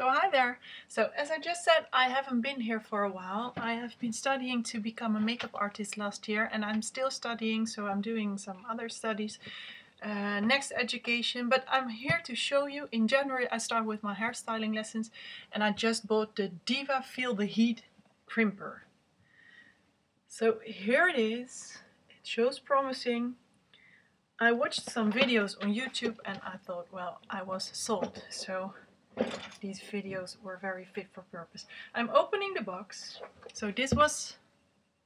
So hi there. So as I just said, I haven't been here for a while. I have been studying to become a makeup artist last year and I'm still studying, so I'm doing some other studies. Uh, next education, but I'm here to show you. In January I start with my hairstyling lessons and I just bought the Diva Feel the Heat Crimper. So here it is. It shows promising. I watched some videos on YouTube and I thought, well, I was sold. So these videos were very fit for purpose. I'm opening the box. So this was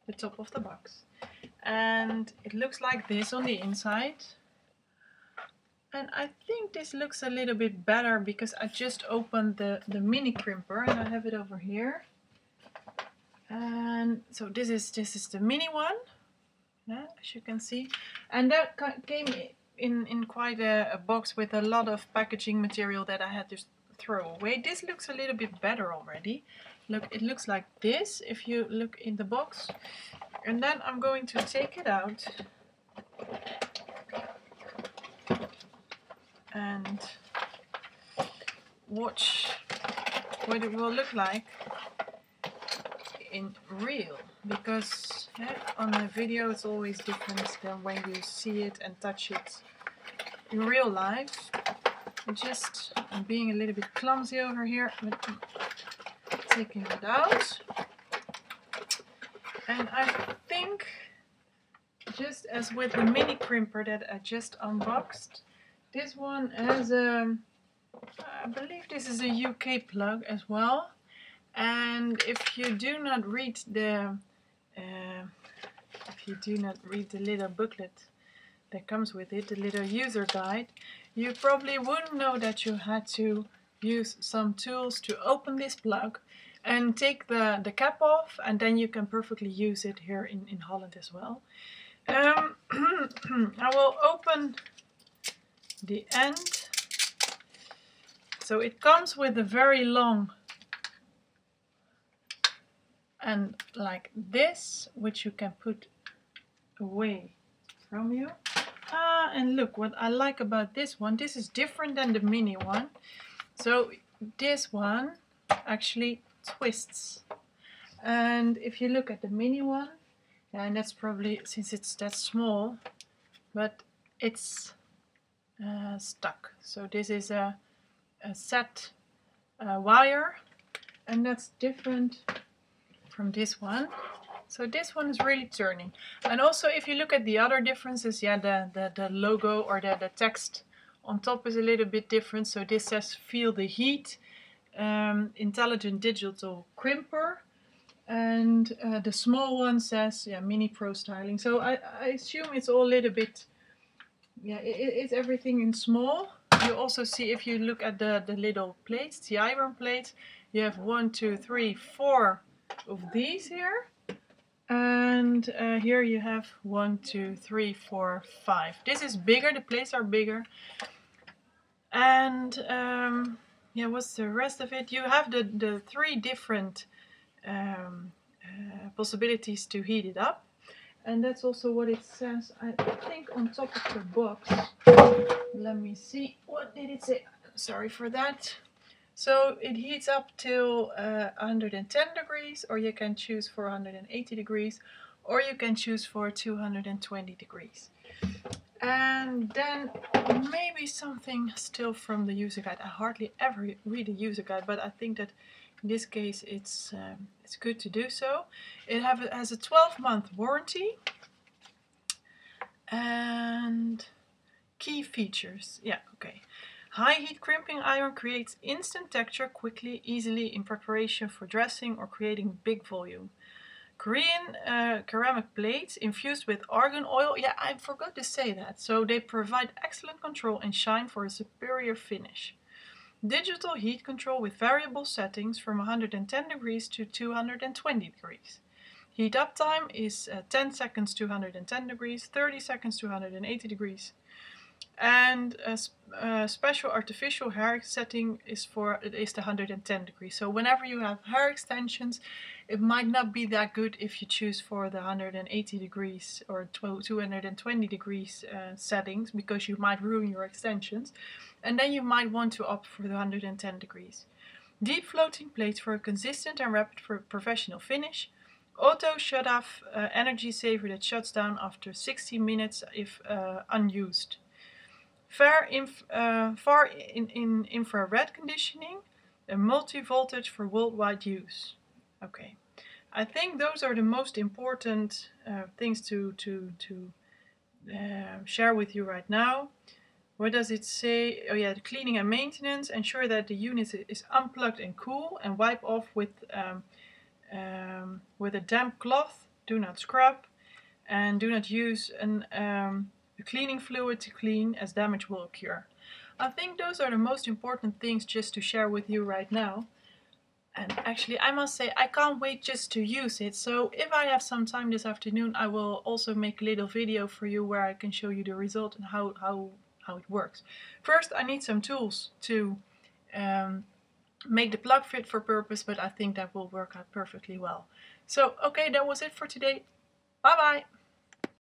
the top of the box. And it looks like this on the inside. And I think this looks a little bit better because I just opened the, the mini crimper and I have it over here. And so this is this is the mini one, yeah, as you can see. And that came in, in quite a, a box with a lot of packaging material that I had to throw away. This looks a little bit better already. Look, it looks like this if you look in the box. And then I'm going to take it out. And watch what it will look like in real because yeah, on the video it's always different than when you see it and touch it in real life just being a little bit clumsy over here, but taking it out. And I think, just as with the mini crimper that I just unboxed, this one has a, I believe this is a UK plug as well. And if you do not read the, uh, if you do not read the little booklet that comes with it, the little user guide, you probably wouldn't know that you had to use some tools to open this plug and take the, the cap off and then you can perfectly use it here in, in Holland as well. Um, I will open the end. So it comes with a very long and like this, which you can put away from you. And look, what I like about this one, this is different than the mini one. So this one actually twists. And if you look at the mini one, and that's probably, since it's that small, but it's uh, stuck. So this is a, a set uh, wire, and that's different from this one. So this one is really turning. And also if you look at the other differences, yeah, the, the, the logo or the, the text on top is a little bit different. So this says feel the heat, um, intelligent digital crimper. And uh, the small one says, yeah, mini pro styling. So I, I assume it's all a little bit, yeah, it, it's everything in small. You also see if you look at the, the little plates, the iron plates, you have one, two, three, four of these here. And uh, here you have one, two, three, four, five. This is bigger, the plates are bigger. And um, yeah, what's the rest of it? You have the, the three different um, uh, possibilities to heat it up. And that's also what it says, I think on top of the box. Let me see, what did it say? Sorry for that. So it heats up till uh, 110 degrees or you can choose for 180 degrees or you can choose for 220 degrees. And then maybe something still from the user guide. I hardly ever read a user guide, but I think that in this case it's um, it's good to do so. It have, has a 12 month warranty and key features. Yeah, okay. High heat crimping iron creates instant texture quickly, easily in preparation for dressing or creating big volume. Korean uh, ceramic plates infused with argan oil. Yeah, I forgot to say that. So they provide excellent control and shine for a superior finish. Digital heat control with variable settings from 110 degrees to 220 degrees. Heat up time is uh, 10 seconds to 110 degrees, 30 seconds to 180 degrees, and a, a, special artificial hair setting is for it is the 110 degrees so whenever you have hair extensions it might not be that good if you choose for the 180 degrees or 220 degrees uh, settings because you might ruin your extensions and then you might want to opt for the 110 degrees Deep floating plates for a consistent and rapid professional finish. Auto shut off uh, energy saver that shuts down after 60 minutes if uh, unused. Far, inf uh, far in, in infrared conditioning, a multi-voltage for worldwide use. Okay, I think those are the most important uh, things to, to, to uh, share with you right now. What does it say? Oh yeah, cleaning and maintenance. Ensure that the unit is unplugged and cool and wipe off with, um, um, with a damp cloth. Do not scrub and do not use an, um, a cleaning fluid to clean as damage will occur. I think those are the most important things just to share with you right now. And actually, I must say, I can't wait just to use it. So if I have some time this afternoon, I will also make a little video for you where I can show you the result and how, how, how it works. First, I need some tools to um, make the plug fit for purpose, but I think that will work out perfectly well. So, okay, that was it for today. Bye-bye!